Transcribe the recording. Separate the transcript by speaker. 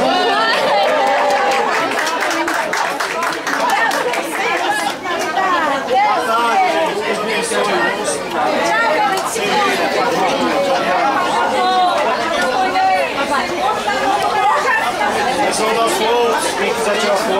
Speaker 1: Bom
Speaker 2: São das fotos, quem quiser tirar foto.